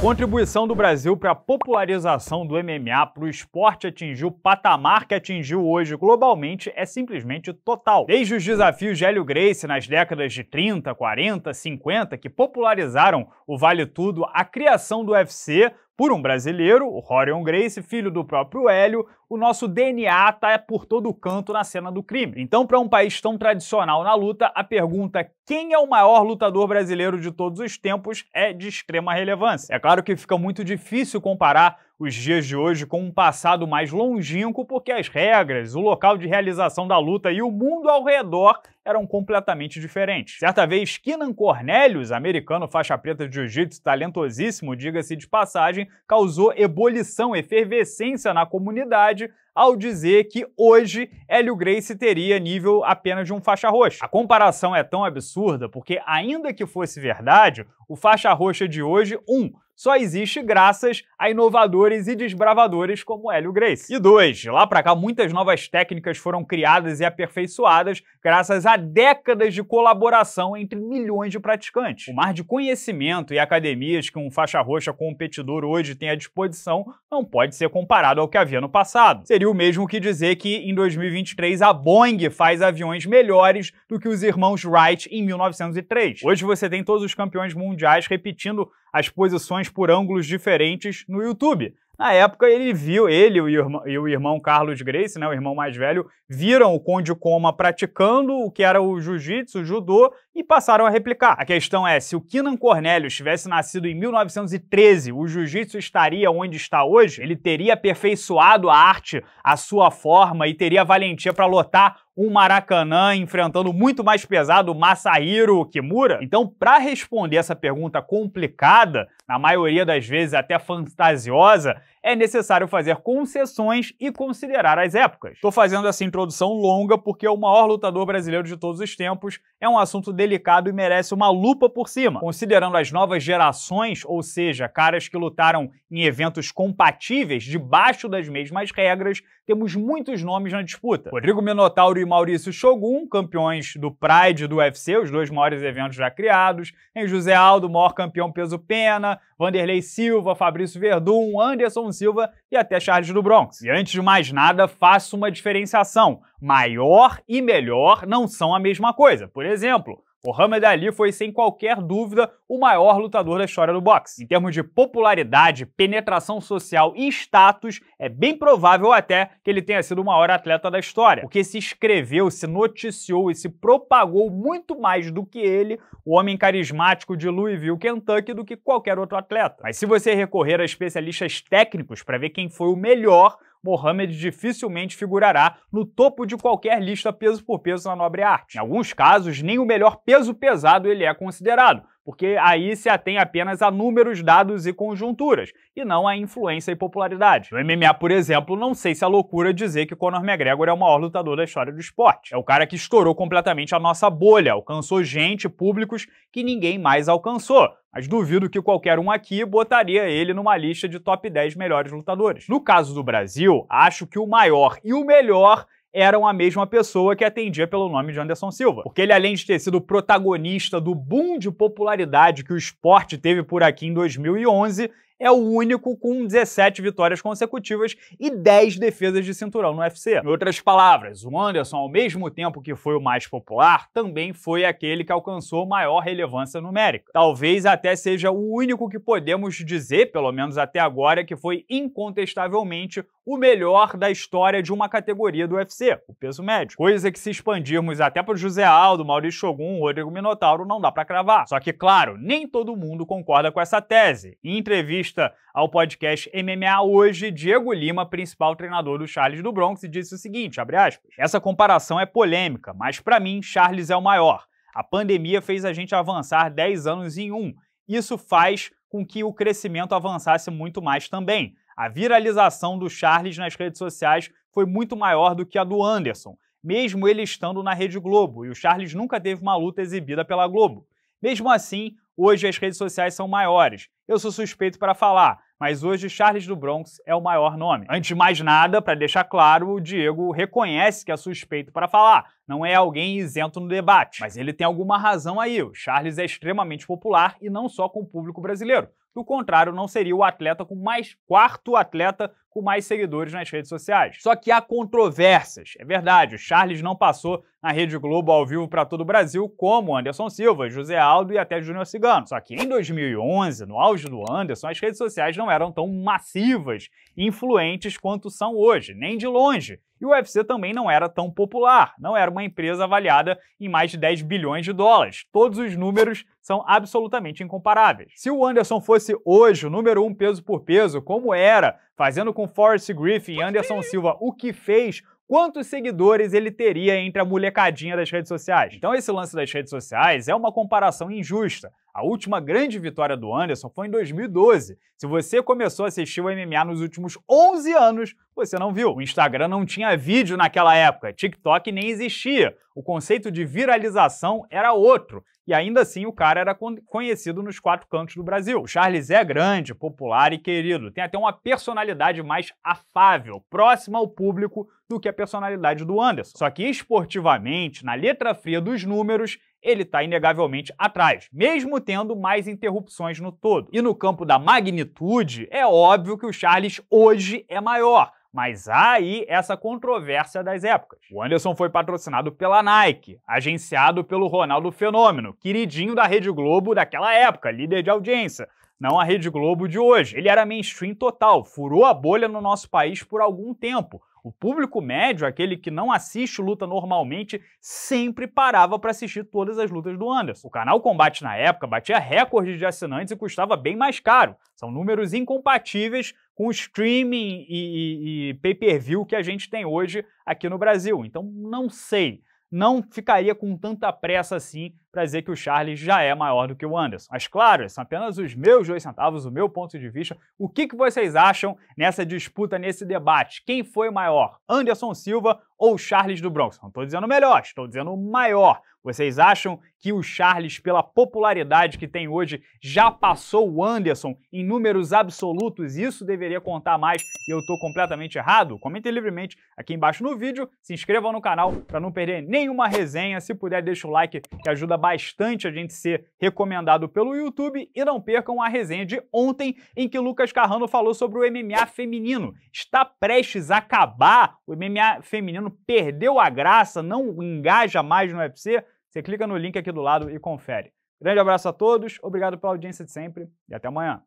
contribuição do Brasil para a popularização do MMA para o esporte atingir o patamar que atingiu hoje globalmente é simplesmente total. Desde os desafios de Hélio Gracie nas décadas de 30, 40, 50, que popularizaram o Vale Tudo, a criação do UFC por um brasileiro, o Rorion Grace, filho do próprio Hélio, o nosso DNA está por todo canto na cena do crime. Então, para um país tão tradicional na luta, a pergunta quem é o maior lutador brasileiro de todos os tempos é de extrema relevância. É claro que fica muito difícil comparar os dias de hoje com um passado mais longínquo, porque as regras, o local de realização da luta e o mundo ao redor eram completamente diferentes. Certa vez, Keenan Cornelius, americano faixa preta de jiu-jitsu, talentosíssimo, diga-se de passagem, causou ebulição, efervescência na comunidade ao dizer que hoje Hélio Gracie teria nível apenas de um faixa roxa. A comparação é tão absurda porque, ainda que fosse verdade, o faixa roxa de hoje, um, só existe graças a inovadores e desbravadores como Hélio Gracie. E dois, lá para cá muitas novas técnicas foram criadas e aperfeiçoadas graças a décadas de colaboração entre milhões de praticantes. O mar de conhecimento e academias que um faixa roxa competidor hoje tem à disposição não pode ser comparado ao que havia no passado. Seria o mesmo que dizer que em 2023 a Boeing faz aviões melhores do que os irmãos Wright em 1903. Hoje você tem todos os campeões mundiais repetindo as posições por ângulos diferentes no YouTube. Na época, ele viu, ele e o, irmão, Carlos Grace, né, o irmão mais velho, viram o Conde Koma praticando o que era o jiu-jitsu, o judô, e passaram a replicar. A questão é, se o Keenan Cornelius tivesse nascido em 1913, o jiu-jitsu estaria onde está hoje? Ele teria aperfeiçoado a arte, a sua forma, e teria valentia para lotar um Maracanã enfrentando muito mais pesado Masahiro Kimura? Então, para responder essa pergunta complicada, na maioria das vezes até fantasiosa, é necessário fazer concessões e considerar as épocas. Estou fazendo essa introdução longa porque o maior lutador brasileiro de todos os tempos é um assunto delicado e merece uma lupa por cima. Considerando as novas gerações, ou seja, caras que lutaram em eventos compatíveis, debaixo das mesmas regras, temos muitos nomes na disputa. Rodrigo Minotauro e Maurício Shogun, campeões do Pride do UFC, os dois maiores eventos já criados. Em José Aldo, maior campeão peso pena. Vanderlei Silva, Fabrício Verdun, Anderson Silva e até Charles do Bronx. E antes de mais nada, faço uma diferenciação. Maior e melhor não são a mesma coisa. Por exemplo, Muhammad Ali foi sem qualquer dúvida o maior lutador da história do boxe. Em termos de popularidade, penetração social e status, é bem provável até que ele tenha sido o maior atleta da história, porque se escreveu, se noticiou e se propagou muito mais do que ele, o homem carismático de Louisville, Kentucky, do que qualquer outro atleta. Mas se você recorrer a especialistas técnicos para ver quem foi o melhor, Mohamed dificilmente figurará no topo de qualquer lista peso por peso na nobre arte. Em alguns casos, nem o melhor peso pesado ele é considerado, porque aí se atém apenas a números, dados e conjunturas, e não a influência e popularidade. No MMA, por exemplo, não sei se é loucura dizer que Conor McGregor é o maior lutador da história do esporte. É o cara que estourou completamente a nossa bolha, alcançou gente, públicos que ninguém mais alcançou mas duvido que qualquer um aqui botaria ele numa lista de top 10 melhores lutadores. No caso do Brasil, acho que o maior e o melhor eram a mesma pessoa que atendia pelo nome de Anderson Silva. Porque ele, além de ter sido protagonista do boom de popularidade que o esporte teve por aqui em 2011, é o único com 17 vitórias consecutivas e 10 defesas de cinturão no UFC. Em outras palavras, o Anderson, ao mesmo tempo que foi o mais popular, também foi aquele que alcançou maior relevância numérica. Talvez até seja o único que podemos dizer, pelo menos até agora, que foi incontestavelmente o melhor da história de uma categoria do UFC, o peso médio. Coisa que se expandirmos até para José Aldo, Maurício Shogun, Rodrigo Minotauro, não dá para cravar. Só que, claro, nem todo mundo concorda com essa tese. Em entrevista entrevista ao podcast MMA Hoje, Diego Lima, principal treinador do Charles do Bronx, disse o seguinte, aspas, essa comparação é polêmica, mas para mim Charles é o maior. A pandemia fez a gente avançar 10 anos em um. Isso faz com que o crescimento avançasse muito mais também. A viralização do Charles nas redes sociais foi muito maior do que a do Anderson, mesmo ele estando na Rede Globo, e o Charles nunca teve uma luta exibida pela Globo. Mesmo assim, Hoje as redes sociais são maiores. Eu sou suspeito para falar, mas hoje Charles do Bronx é o maior nome. Antes de mais nada, para deixar claro, o Diego reconhece que é suspeito para falar, não é alguém isento no debate. Mas ele tem alguma razão aí. O Charles é extremamente popular e não só com o público brasileiro. Do contrário, não seria o atleta com mais quarto atleta com mais seguidores nas redes sociais. Só que há controvérsias. É verdade, o Charles não passou na Rede Globo ao vivo para todo o Brasil, como Anderson Silva, José Aldo e até Júnior Cigano. Só que em 2011, no auge do Anderson, as redes sociais não eram tão massivas e influentes quanto são hoje, nem de longe. E o UFC também não era tão popular, não era uma empresa avaliada em mais de 10 bilhões de dólares. Todos os números são absolutamente incomparáveis. Se o Anderson fosse hoje o número um peso por peso, como era, fazendo com Forrest Griffin e Anderson Silva o que fez, quantos seguidores ele teria entre a molecadinha das redes sociais. Então esse lance das redes sociais é uma comparação injusta. A última grande vitória do Anderson foi em 2012. Se você começou a assistir o MMA nos últimos 11 anos, você não viu. O Instagram não tinha vídeo naquela época, TikTok nem existia. O conceito de viralização era outro. E ainda assim o cara era conhecido nos quatro cantos do Brasil. O Charles é grande, popular e querido. Tem até uma personalidade mais afável, próxima ao público do que a personalidade do Anderson. Só que esportivamente, na letra fria dos números, ele está inegavelmente atrás, mesmo tendo mais interrupções no todo. E no campo da magnitude, é óbvio que o Charles hoje é maior. Mas há aí essa controvérsia das épocas. O Anderson foi patrocinado pela Nike, agenciado pelo Ronaldo Fenômeno, queridinho da Rede Globo daquela época, líder de audiência, não a Rede Globo de hoje. Ele era mainstream total, furou a bolha no nosso país por algum tempo. O público médio, aquele que não assiste luta normalmente, sempre parava para assistir todas as lutas do Anderson. O canal Combate na época batia recordes de assinantes e custava bem mais caro. São números incompatíveis com o streaming e, e, e pay-per-view que a gente tem hoje aqui no Brasil. Então, não sei não ficaria com tanta pressa assim para dizer que o Charles já é maior do que o Anderson. Mas claro, são apenas os meus dois centavos, o meu ponto de vista. O que, que vocês acham nessa disputa, nesse debate? Quem foi maior, Anderson Silva ou Charles do Bronx? Não estou dizendo melhor, estou dizendo maior. Vocês acham que o Charles, pela popularidade que tem hoje, já passou o Anderson em números absolutos? Isso deveria contar mais e eu estou completamente errado? Comentem livremente aqui embaixo no vídeo, se inscrevam no canal para não perder nenhuma resenha. Se puder, deixa o like que ajuda bastante a gente ser recomendado pelo YouTube. E não percam a resenha de ontem, em que Lucas Carrano falou sobre o MMA feminino. Está prestes a acabar, o MMA feminino perdeu a graça, não engaja mais no UFC. Você clica no link aqui do lado e confere. Grande abraço a todos, obrigado pela audiência de sempre e até amanhã.